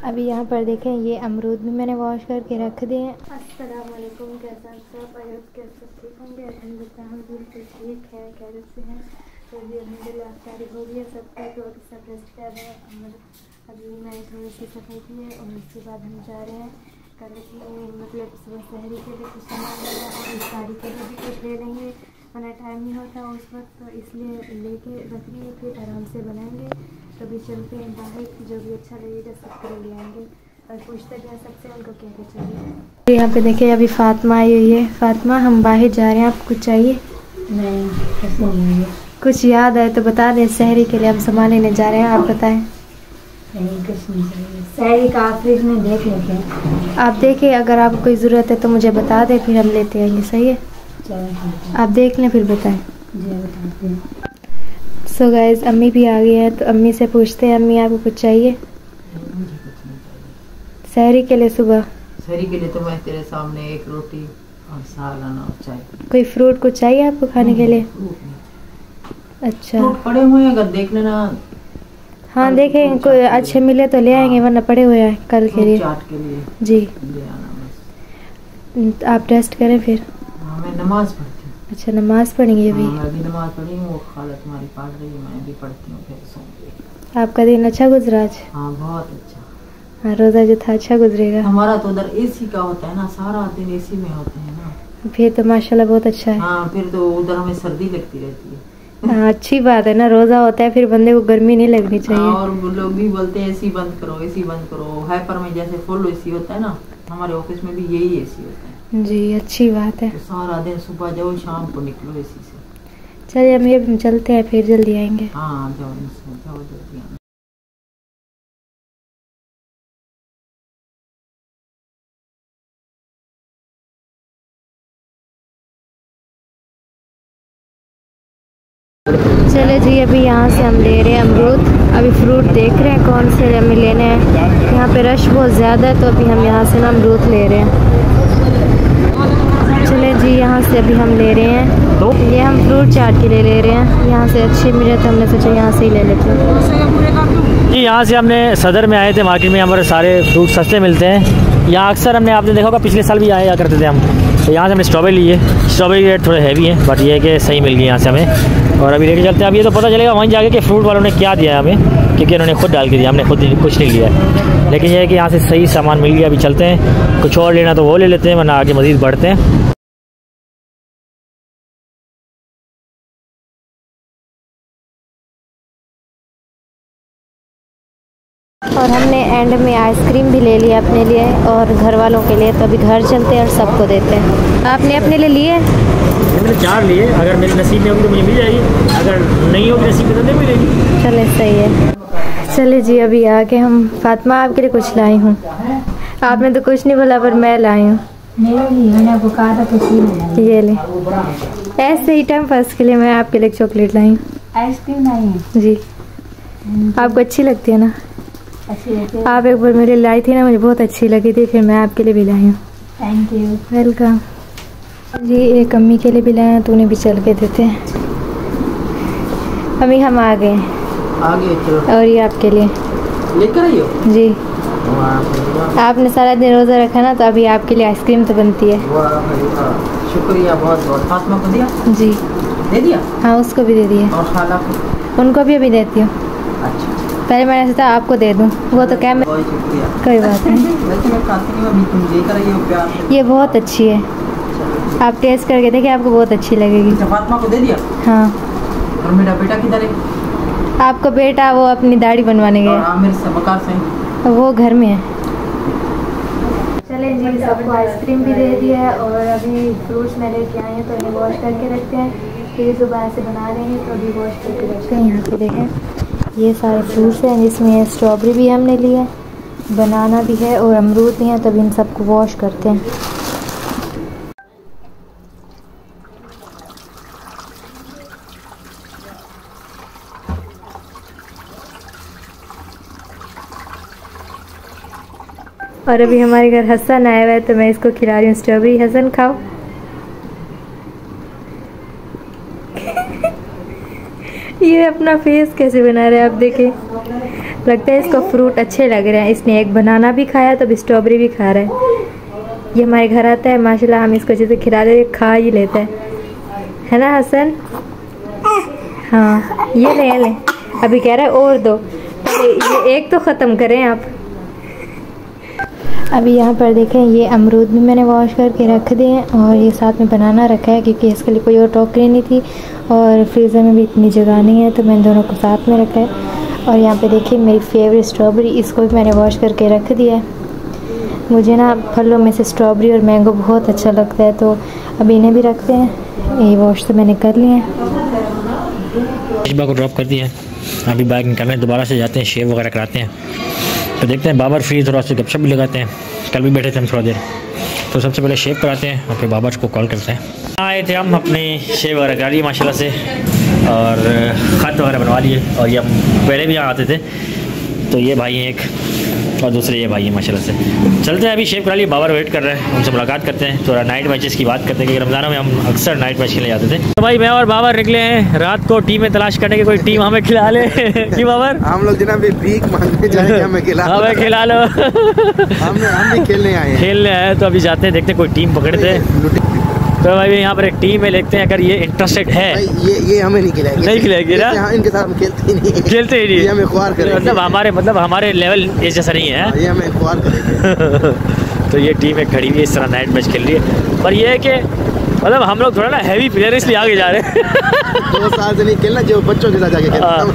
अभी यहाँ पर देखें, ये अमरूद भी मैंने वॉश करके रख दिए हैं। असलकुम कैसा सब? आयोग कैसे ठीक होंगे। हम बिल्कुल ठीक है कैसे से हैं। तो अभी अलहमदिल्ला अफ्तारी हो गई है सबका तो अभी सब रेस्ट कर रहे हैं। और अभी मैंने थोड़ी सी सफ़ाई की है और उसके बाद हम जा रहे हैं। कल की मतलब सुबह शहरी के लिए कुछ सामान और इफ्तारी के लिए भी कुछ ले लेंगे वरना टाइम नहीं होता उस वक्त तो इसलिए लेके रख लिए फिर आराम से बनाएँगे। कभी चलते हैं बाहर जो भी अच्छा लगेगा सब कर ले आएँगे और पूछते हैं सबसे उनको क्या क्या चाहिए? यहाँ पे देखिए अभी फातिमा आई हुई है। फातिमा हम बाहर जा रहे हैं आपको कुछ चाहिए? नहीं कुछ नहीं कुछ याद आए तो बता दें शहरी के लिए हम सामान लेने जा रहे हैं आप बताएँ। नहीं कुछ नहीं चाहिए। शहरी का फ्रिज में देख लेते हैं। आप देखिए अगर आपको कोई ज़रूरत है तो मुझे बता दें फिर हम लेते आएँगे सही है? आप देख लें फिर बताएँ। जी बताते हैं। सो so गाइज़ अम्मी भी आ गई हैं तो अम्मी से पूछते हैं अम्मी आपको कुछ चाहिए? शहरी के लिए सुबह। शहरी के लिए तो मैं तेरे सामने एक रोटी और साग लाना और चाय। कोई फ्रूट कुछ चाहिए आपको खाने के लिए? अच्छा। फ्रूट पड़े हुए हैं अगर देख लेना। हाँ देखें कोई अच्छे मिले तो ले आएँगे वरना पड़े हुए हैं कल के लिए। चाट के लिए। जी। आना आप टेस्ट करें फिर। हाँ मैं नमाज़ पढ़ती हूँ। अच्छा नमाज़ पढ़ेंगे अभी? मैं अभी नमाज़ पढ़ी हूँ वो खाला तुम्हारी पढ़ रही है मैं भी पढ़ती हूँ फिर सोऊँगी। आपका दिन अच्छा गुजरा आज? हाँ बहुत अच्छा। हाँ रोज़ा जो था अच्छा गुजरेगा? हमारा तो उधर एसी का होता है ना सारा दिन एसी में होते हैं ना। फिर तो माशाल्लाह बहुत अच्छा है। हाँ फिर तो उधर हमें सर्दी लगती रहती है। हाँ अच्छी बात है ना रोज़ा होता है फिर बंदे को गर्मी नहीं लगनी हाँ, चाहिए। और लोग भी बोलते हैं एसी बंद करो एसी बंद करो। हाइपर में जैसे फुल एसी होता है ना हमारे ऑफ़िस में भी यही एसी होता है। जी अच्छी बात है। तो सारा दिन सुबह जाओ शाम को निकलो इसी से। चलिए हम ये चलते हैं फिर जल्दी आएँगे। हाँ जाओ जाओ जल्दी चले जी अभी यहाँ से हम ले रहे हैं अमरूद। अभी फ्रूट देख रहे हैं कौन से हमें लेने हैं। यहाँ पे रश बहुत ज़्यादा है तो अभी हम यहाँ से ना अमरूद ले रहे हैं। चले जी यहाँ से अभी हम ले रहे हैं। तो? ये हम फ्रूट चाट के लिए ले रहे हैं। यहाँ से अच्छे मिले तो हमने सोचा यहाँ से ही ले लेते हैं। जी यहाँ से हमने सदर में आए थे मार्केट में हमारे सारे फ्रूट सस्ते मिलते हैं। यहाँ अक्सर हमने आपने देखा होगा पिछले साल भी आया करते थे हम। तो यहाँ से हमने स्ट्रॉबेरी ली है स्ट्रॉबेरी रेट थोड़े हैवी है बट ये है कि सही मिल गई यहाँ से हमें। और अभी लेके चलते हैं। अब ये तो पता चलेगा वहीं जाके कि फ्रूट वालों ने क्या दिया है हमें क्योंकि उन्होंने खुद डाल के दिया हमने खुद कुछ नहीं लिया है। लेकिन ये है कि यहाँ से सही सामान मिल गया अभी चलते हैं। कुछ और लेना तो वो ले लेते हैं वरना आगे मज़ीद बढ़ते हैं। एंड में आइसक्रीम भी ले लिया अपने लिए और घर वालों के लिए तो अभी घर चलते हैं और सबको देते हैं। आपने अपने लिए लिए? मैंने चार लिए। अगर मेरे नसीब में होगी तो मुझे मिल जाएगी। अगर नहीं होगी नसीब में तो नहीं मिलेगी चले सही है। चले जी अभी आके हम फातिमा आपके लिए कुछ लाई हूँ। आपने तो कुछ नहीं बोला पर मैं लाई हूँ। ही ये ले। ऐसे ही टाइम पास के लिए मैं आपके लिए चॉकलेट लाई हूँ। आइसक्रीम नहीं है। जी। आपको अच्छी लगती है ना? आप एक बार मेरे लाई थी ना मुझे बहुत अच्छी लगी थी फिर मैं आपके लिए भी लाई हूँ। थैंक यू वेलकम जी एक अम्मी के लिए भी लाए हैं तो उन्हें भी चल के देते। हैं अम्मी हम आ गए। आगे चलो। और ये आपके लिए। लेकर आइयो? जी। वाह भाई वाह आपने सारा दिन रोज़ा रखा ना तो अभी आपके लिए आइसक्रीम तो बनती है। शुक्रिया बहुत बहुत। फातिमा को दिया? जी। दे दिया? हाँ उसको भी दे दिया और खाला को? उनको भी अभी देती हूँ। अच्छा। पहले मैंने सोचा आपको दे दूँ। वो तो क्या मैं कोई बात नहीं। ये बहुत अच्छी है। आप टेस्ट करके देखिए आपको बहुत अच्छी लगेगी। अच्छा, को दे दिया? हाँ। और मेरा बेटा किधर है? आपका बेटा वो अपनी दाढ़ी बनवाने गया। वो घर में है। चलें जी सबको आइसक्रीम भी दे दिया है और अभी फ्रूट्स मैं लेके आए हैं तो इन्हें वॉश करके रखते हैं। फिर सुबह से बना रहे हैं तो अभी वॉश करके रखते हैं यहाँ पे देखें। ये सारे फ्रूट्स हैं, जिसमें स्ट्रॉबेरी भी हमने ली है, बनाना भी है और अमरूद भी हैं तो अभी इन सबको वॉश करते हैं। और अभी हमारे घर हसन आया हुआ है तो मैं इसको खिला रही हूँ। स्ट्रॉबेरी हसन खाओ। ये अपना फेस कैसे बना रहे हैं आप देखें। लगता है इसको फ्रूट अच्छे लग रहे हैं। इसने एक बनाना भी खाया तो स्ट्रॉबेरी भी खा रहा है। ये हमारे घर आता है, माशाल्लाह हम इसको जैसे खिला दे, खा ही लेते हैं। है ना, हसन? हाँ ये ले ले। अभी कह रहा है और दो। ये एक तो ख़त्म करें आप। अभी यहाँ पर देखें, ये अमरूद भी मैंने वॉश करके रख दिए और ये साथ में बनाना रखा है, क्योंकि इसके लिए कोई और टोकरी नहीं थी। और फ्रीज़र में भी इतनी जगह नहीं है तो मैंने दोनों को साथ में रखा है। और यहाँ पे देखिए, मेरी फेवरेट स्ट्रॉबेरी इसको भी मैंने वॉश करके रख दिया है। मुझे ना फलों में से स्ट्रॉबेरी और मैंगो बहुत अच्छा लगता है तो अभी इन्हें भी रखते हैं। ये वॉश तो मैंने कर लिए हैं। को ड्रॉप कर दिया है। अभी बैग निकालने दोबारा से जाते हैं शेव वगैरह कराते हैं। तो देखते हैं, बाबर फ्री थोड़ा सा गपशप भी लगाते हैं। कल भी बैठे थे हम थोड़ा देर। तो सबसे पहले शेव कराते हैं और फिर बाबा को कॉल करते हैं। आए थे हम अपने शेव वगैरह करा लिए, माशाल्लाह से, और ख़त वगैरह बनवा लिए, और ये हम पहले भी यहाँ आते थे। तो ये भाई एक और दूसरे ये भाई है माशाल्लाह से। चलते हैं अभी शेप करा लिए बाबर वेट कर रहे हैं उनसे मुलाकात करते हैं। थोड़ा नाइट मैचेस की बात करते हैं क्योंकि रमज़ानों में हम अक्सर नाइट मैच खेले जाते थे। तो भाई मैं और बाबर निकले हैं रात को टीम में तलाश करने की कोई टीम हमें खिला ले। कि बाबर? हम लोग जनाब भीख मांगने जाएँगे हमें खिला हमें खिला लो। हम हम भी खेलने आए हैं। खेलने आए तो अभी जाते हैं देखते हैं कोई टीम पकड़ते हैं। तो भाई यहाँ पर एक टीम है देखते हैं अगर ये इंटरेस्टेड है। ये ये हमें नहीं खिलाएगी। नहीं खिलाएगी ना? हाँ, इनके साथ हम खेलते ही नहीं। खेलते ही नहीं हमें ख्वार करेंगे। मतलब हमारे मतलब हमारे लेवल इस जैसा नहीं है। हाँ, ये हमें ख्वार करेंगे। तो ये टीम एक खड़ी हुई है इस तरह नाइट मैच खेल रही है। पर ये है कि मतलब हम लोग थोड़ा ना हैवी प्लेयर इसलिए आगे जा रहे हैं। दो साल से नहीं खेलना जो बच्चों के साथ जाके खेलना हाँ,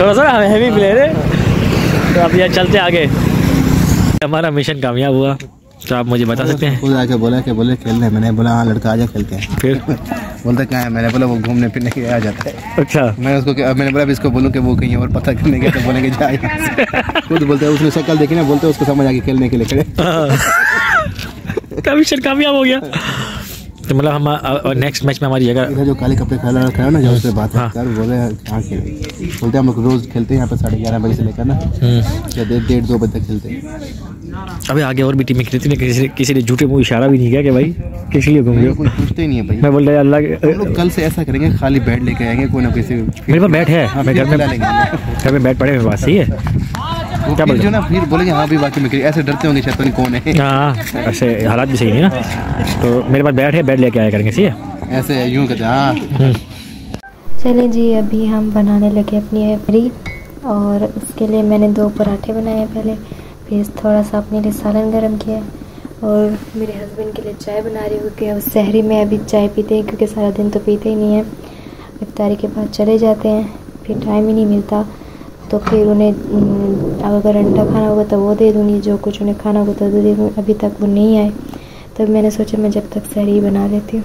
थोड़ा सा हैवी प्लेयर है। तो अब यार चलते आगे। हमारा मिशन कामयाब हुआ। तो आप मुझे बता सकते हैं? खुद आके बोला कि बोले खेलने मैंने बोला हाँ लड़का आजा खेलते हैं फिर? बोलता क्या है? मैंने बोला वो घूमने फिरने के आ जाता है। अच्छा। मैंने उसको मैंने बोला इसको बोलूँ कि वो कहीं और पता करने गया तो बोलेंगे जा यहाँ खुद बोलते हैं उसने शक्ल देखी ना बोलते हैं उसको समझ आ गई खेलने के लिए खड़े। का मिशन कामयाब हो गया। तो मतलब हम और नेक्स्ट मैच में हमारी जगह जो काले कपड़े खड़ा खड़ा है ना जब उससे बात हाँ। कर बोले कहाँ खेले? बोलते हैं हम लोग रोज खेलते हैं यहाँ पे साढ़े ग्यारह बजे से लेकर ना। या डेढ़ डेढ़ दो बजे तक खेलते हैं। अभी आगे और भी टीमें खेलती थी किसी किसी ने झूठे मुँह इशारा भी नहीं किया कि भाई किस लिए घूम रहे पूछते ही नहीं है भाई। मैं बोल रहा अल्लाह हम लोग कल से ऐसा करेंगे खाली बैट लेके आएँगे कोई ना किसी मेरे पास बैट है। हाँ, मैं घर में घर में बैट पड़े मेरे पास सही है? क्या बोल जो ना फिर बोलेंगे हाँ भी बाकी में ऐसे डरते होंगे शायद पता नहीं कौन है। हाँ ऐसे हालात भी सही नहीं ना। तो मेरे पास बैट है बैट लेके आया करेंगे सही है? ऐसे यूँ कहते हाँ चलें जी अभी हम बनाने लगे अपनी एवरी और उसके लिए मैंने दो पराठे बनाए पहले। फिर थोड़ा सा अपने लिए सालन गर्म किया और मेरे हस्बैंड के लिए चाय बना रही हूँ क्योंकि अब शहरी में अभी चाय पीते हैं क्योंकि सारा दिन तो पीते ही नहीं है। इफ्तारी के बाद चले जाते हैं, फिर टाइम ही नहीं मिलता। तो फिर उन्हें अब अगर अंडा खाना होगा तो वो दे दूँगी, जो कुछ उन्हें खाना होगा तो दे दूँगी। अभी तक वो नहीं आए। तब मैंने सोचा मैं जब तक शहरी बना लेती हूँ।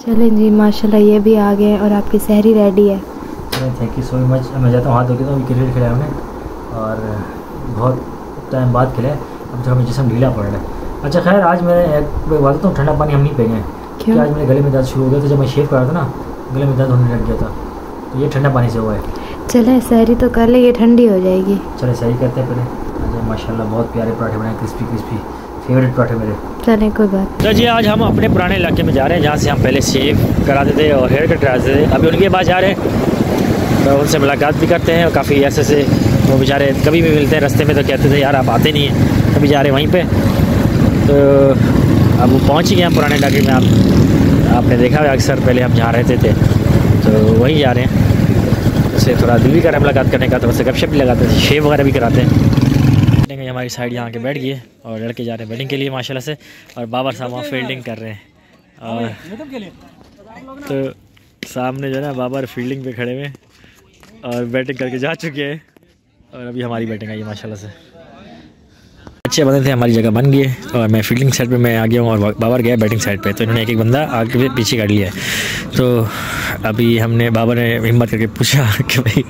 चलें जी, माशाल्लाह ये भी आ गए और आपकी शहरी रेडी है। थैंक यू सो मच मैं जाता हूँ हाथ धो के तो क्रिकेट खेला हमने। और बहुत टाइम बाद खेला है अब थोड़ा मेरा जिसम ढीला पड़ रहा है अच्छा खैर आज मैं एक बात तो ठंडा पानी हम नहीं पिए हैं क्यों? कि आज मेरे गले में दर्द शुरू हो गया था जब मैं शेव कर रहा था ना गले में दर्द होने लग गया था तो ये ठंडा पानी से हुआ है चले सहरी तो कर ले ये ठंडी हो जाएगी चलो सही करते हैं पहले आज माशाल्लाह बहुत प्यारे पराठे बनाए क्रिस्पी क्रिस्पी फेवरेट पराठे मेरे चलें कोई बात तो जी आज हम अपने पुराने इलाके में जा रहे हैं जहाँ से हम पहले शेव कराते थे और हेयर कट कराते थे अभी उनके पास जा रहे हैं तो उनसे मुलाकात भी करते हैं और काफ़ी ऐसे से वो बेचारे कभी भी मिलते हैं रास्ते में तो कहते थे, यार, आप आते नहीं हैं। अभी जा रहे वहीं पे। तो अब वो पहुँच ही गए पुराने इलाके में। आप, आपने देखा है अक्सर पहले हम जहाँ रहते थे। तो वहीं जा रहे हैं। उससे थोड़ा दिल भी कर मुलाकात करने का तो उससे गपशप भी लगाते हैं शेव वगैरह भी कराते हैं। बैटिंग हमारी साइड यहाँ के बैठ है और लड़के जा रहे हैं बैटिंग के लिए, माशाल्लाह से। और बाबर साहब वहाँ फील्डिंग कर रहे हैं। और तो सामने जो है ना, बाबर फील्डिंग पे खड़े हुए और बैटिंग करके जा चुके हैं। और अभी हमारी बैटिंग आई है, माशाल्लाह से। अच्छे बंदे थे, हमारी जगह बन गए। और मैं फील्डिंग साइड पे मैं आ गया हूँ और बाबर गया बैटिंग साइड पे। तो इन्होंने एक एक बंदा आगे पीछे कर लिया तो अभी हमने, बाबर ने हिम्मत करके पूछा कि भाई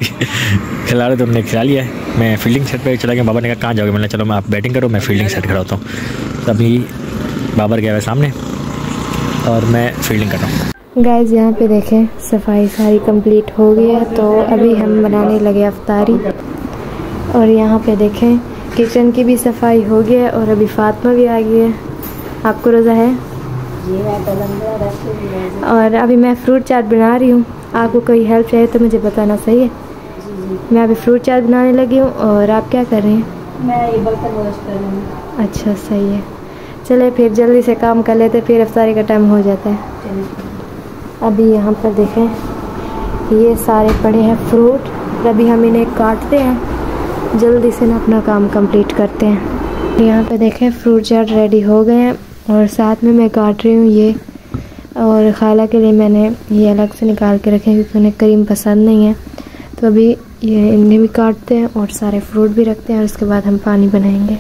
खिला रहे तो हमने खिला लिया है। मैं फील्डिंग साइड पे चला गया, बाबर ने कहा, कहाँ जाओगे? मैंने चलो मैं आप बैटिंग करो, मैं फील्डिंग साइड खड़ा होता हूँ। तो अभी बाबर गया है सामने और मैं फील्डिंग कर रहा हूँ। गाइस यहाँ पे देखें, सफ़ाई सारी कंप्लीट हो गई है। तो अभी हम बनाने लगे अफ्तारी। और यहाँ पे देखें किचन की भी सफ़ाई हो गई है और अभी फातिमा भी आ गई है। आपको रोज़ा है? और अभी मैं फ्रूट चाट बना रही हूँ। आपको कोई हेल्प चाहिए तो मुझे बताना सही है? मैं अभी फ्रूट चाट बनाने लगी हूँ और आप क्या कर रहे हैं? मैं ये बर्तन वॉश कर रही हूँ। अच्छा सही है। चले फिर जल्दी से काम कर लेते फिर अफ्तारी का टाइम हो जाता है। अभी यहाँ पर देखें ये सारे पड़े हैं फ्रूट अभी हम इन्हें काटते हैं। जल्दी से ना अपना काम कंप्लीट करते हैं। यहाँ पर देखें फ्रूट चाट रेडी हो गए हैं और साथ में मैं काट रही हूँ ये। और खाला के लिए मैंने ये अलग से निकाल के रखे क्योंकि उन्हें करीम पसंद नहीं है। तो अभी ये इन्हें भी काटते हैं और सारे फ्रूट भी रखते हैं और उसके बाद हम पानी बनाएँगे।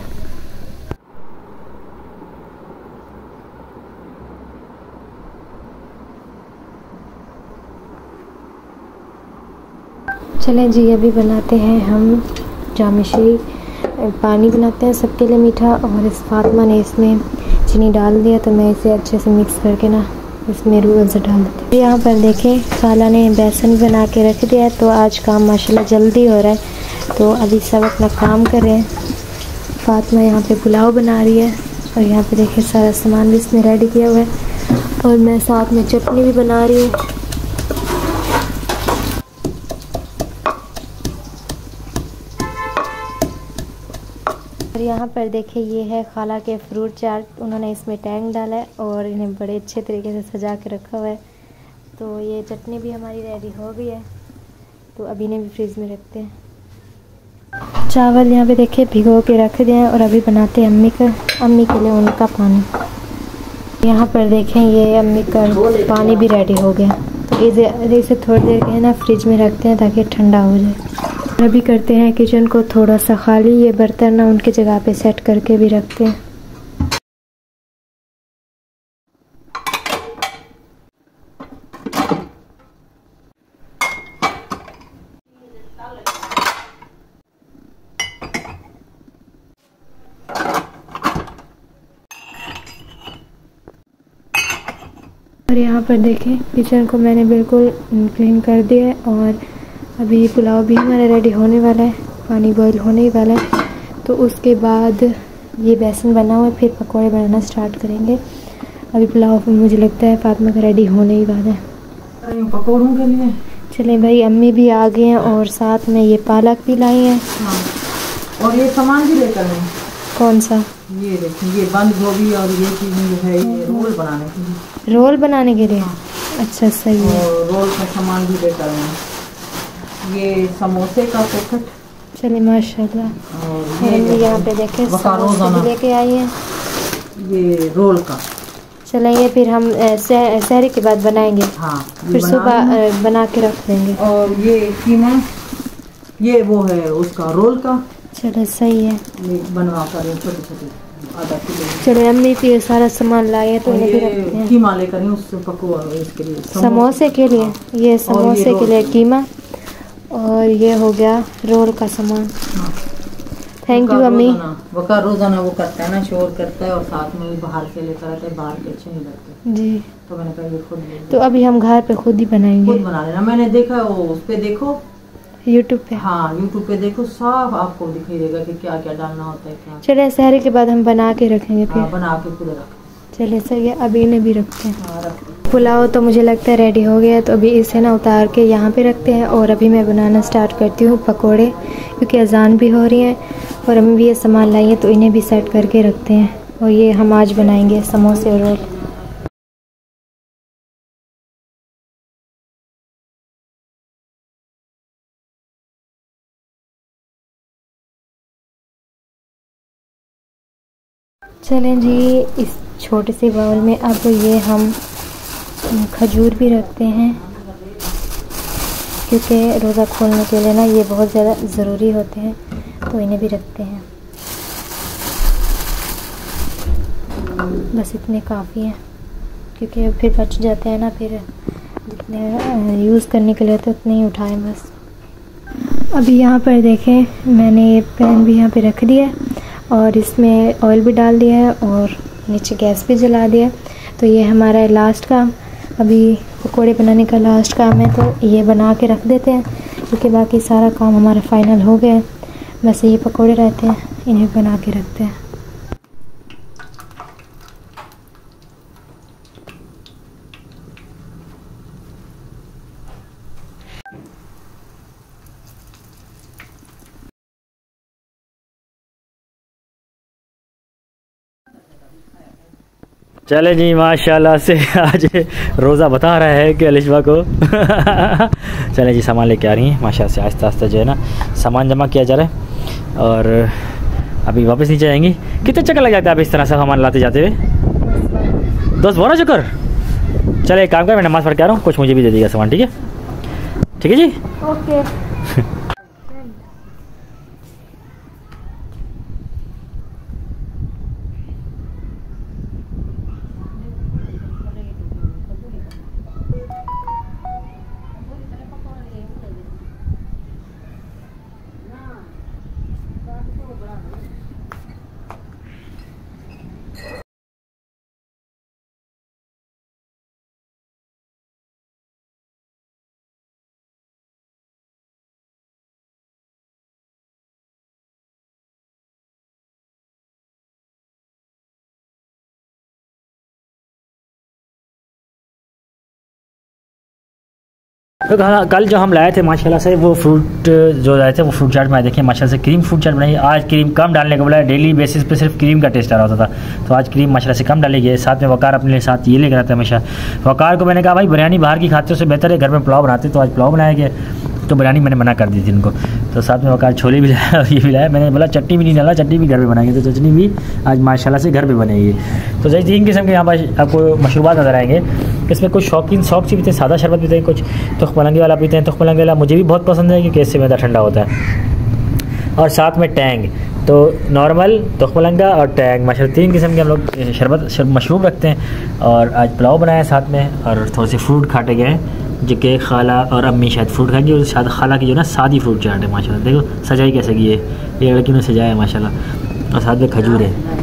चलें जी, अभी बनाते हैं हम जामिशी पानी बनाते हैं सबके लिए मीठा और इस फातमा ने इसमें चीनी डाल दिया तो मैं इसे अच्छे से मिक्स करके ना इसमें रूल से डाल देती हूँ। यहाँ पर देखें खाला ने बेसन बना के रख दिया है तो आज काम माशाल्लाह जल्दी हो रहा है। तो अभी सब अपना काम कर रहे हैं। फातिमा यहाँ पे पुलाव बना रही है और यहाँ पे देखें सारा सामान भी इसने रेडी किया हुआ है। और मैं साथ में चटनी भी बना रही हूँ। यहाँ पर देखिए, ये है खाला के फ्रूट चाट उन्होंने इसमें टैंग डाला है और इन्हें बड़े अच्छे तरीके से सजा के रखा हुआ है। तो ये चटनी भी हमारी रेडी हो गई है। तो अभी इन्हें भी फ्रिज में रखते हैं। चावल यहाँ पे देखिए भिगो के रख दिए हैं और अभी बनाते हैं अम्मी का, अम्मी के लिए उनका पानी। यहाँ पर देखें, ये अम्मी का पानी भी रेडी हो गया। तो इसे इसे थोड़ी देर के ना फ्रिज में रखते हैं ताकि ठंडा हो जाए। अभी करते हैं किचन को थोड़ा सा खाली ये बर्तन ना उनकी जगह पे सेट करके भी रखते हैं। और यहाँ पर देखें, किचन को मैंने बिल्कुल क्लीन कर दिया है और अभी पुलाव भी हमारा रेडी होने वाला है पानी बॉईल होने ही वाला है। तो उसके बाद ये बेसन बना हुआ है फिर पकौड़े बनाना स्टार्ट करेंगे। अभी पुलाव मुझे लगता है फातिमा का रेडी होने ही वाला है। पकौड़ों के लिए? चलें भाई अम्मी भी आ गए हैं और साथ में ये पालक भी लाई हैं। हाँ। और ये सामान भी लेकर आए कौन सा? ये देखिए ये बंद गोभी और ये चीज़ जो है ये रोल बनाने के लिए। रोल बनाने के लिए? हाँ। अच्छा सही है। रोल का सामान भी लेकर आए हैं। ये समोसे का पैकेट। चलिए माशाल्लाह। और यहाँ पे देखें समोसे लेके आई हैं। ये रोल का। चलें ये फिर हम सह- सहरी के बाद बनाएँगे। हाँ फिर सुबह बना के रख देंगे। और ये कीमा ये वो है उसका रोल का। चलो सही है। बनवा कर छोटे छोटे आधा किलो चलो अम्मी फिर सारा सामान लाए तो कीमा लेकर उससे पकवा इसके लिए। समोसे। के लिए? ये समोसे के लिए कीमा। और ये हो गया रोल का सामान। थैंक यू अम्मी। वो का रोज़ाना वो करता है ना शोर करता है और साथ में भी बाहर के लेकर आता है बाहर के अच्छे नहीं लगते। जी। तो मैंने कहा ये खुद तो अभी हम घर पे खुद ही बनाएँगे। खुद बना लेना। मैंने देखा वो उस पे देखो। यूट्यूब पे। हाँ यूट्यूब पे देखो साफ़ आपको दिखाई देगा कि क्या क्या डालना होता है क्या चले सहरी के बाद हम बना के रखेंगे हाँ, फिर। बना के खुद रख। चले सही है अभी इन्हें भी रखते हैं। हाँ, रख। पुलाव तो मुझे लगता है रेडी हो गया तो अभी इसे ना उतार के यहाँ पे रखते हैं और अभी मैं बनाना स्टार्ट करती हूँ पकोड़े, क्योंकि अजान भी हो रही है और अम्मी भी ये सामान है तो इन्हें भी सेट करके रखते हैं। और ये हम आज बनाएँगे समोसे और रोल। चलें जी, इस छोटे से बाउल में अब ये हम खजूर भी रखते हैं, क्योंकि रोज़ा खोलने के लिए ना ये बहुत ज़्यादा ज़रूरी होते हैं तो इन्हें भी रखते हैं। बस इतने काफ़ी हैं, क्योंकि फिर बच जाते हैं ना, फिर जितने यूज़ करने के लिए तो उतने ही उठाएँ बस। अभी यहाँ पर देखें, मैंने ये पैन भी यहाँ पे रख दिया और इसमें ऑयल भी डाल दिया है, और नीचे गैस भी जला दिया तो ये हमारा लास्ट काम। अभी पकौड़े बनाने का लास्ट काम है तो ये बना के रख देते हैं, क्योंकि बाकी सारा काम हमारा फाइनल हो गया है। बस ये पकौड़े रहते हैं, इन्हें बना के रखते हैं। चले जी, माशाल्लाह से आज रोज़ा बता रहा है कि अलिशबा को। चले जी, सामान लेके आ रही हैं। माशा से आहिस्ता आहिस्ता जो है ना, सामान जमा किया जा रहा है। और अभी वापस नीचे जाएँगी कितने चक्कर लग जाता है आप इस तरह से सामान लाते जाते हुए? दस बारह चक्कर? चले, एक काम कर, मैं नमाज़ पढ़ के आ रहा हूँ। कुछ मुझे भी दे दीजिएगा सामान, ठीक है? ठीक है जी? ओके। तो कल जो हम लाए थे, माशाल्लाह से, वो फ्रूट जो लाए थे, वो फ्रूट चाट में देखिए, माशाल्लाह से क्रीम फ्रूट चाट बनाई आज क्रीम कम डालने को बोला डेली बेसिस पे सिर्फ़ क्रीम का टेस्ट आ रहा होता था। तो आज क्रीम माशाल्लाह से कम डाली गई साथ में वकार अपने साथ ये लेकर आते हमेशा। वकार को मैंने कहा, भाई, बिरयानी बाहर की खाते उससे बेहतर है, घर में पुलाव बनाते तो आज पुलाव बनाया गया तो बिरयानी मैंने मना कर दी थी इनको। तो साथ में वकार छोले भी लाया और ये भी लाया मैंने बोला, चटनी भी नहीं डाला, चटनी भी घर में बनाएँगे। तो चटनी भी आज माशाल्लाह से घर पे बनेगी। तो जैसे तीन किस्म के यहाँ पर आपको मशरूबात नज़र आएँगे। इसमें कुछ शौकीन शौक से पीते हैं सादा शरबत पीते हैं कुछ तुख मलंगी वाला पीते हैं तुख मलंगी वाला मुझे भी बहुत पसंद है क्योंकि इससे मैदा ठंडा होता है। और साथ में टैंग तो नॉर्मल तुख मलंगा और टैंग माशा तीन किस्म के हम लोग शरबत शर, मशरूब रखते हैं और आज पुलाव बनाया साथ में और थोड़े से फ्रूट खाटे गए हैं जो कि खाला और अम्मी शायद फ्रूट खाएँगी और शायद खाला की जो ना सादी फ्रूट चाट है माशाल्लाह देखो सजाई कैसे की है ये लड़की ने सजाया है माशाल्लाह और साथ में खजूर। है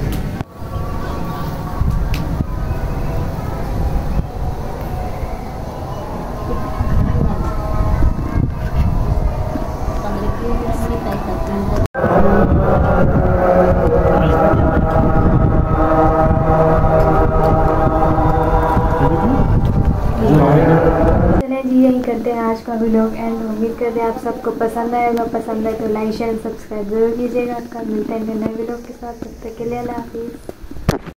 पसंद है तो लाइक शेयर सब्सक्राइब ज़रूर कीजिएगा। आपका मिलते हैं नए वीडियो के साथ। तब तक के लिए अल्लाह हाफिज़।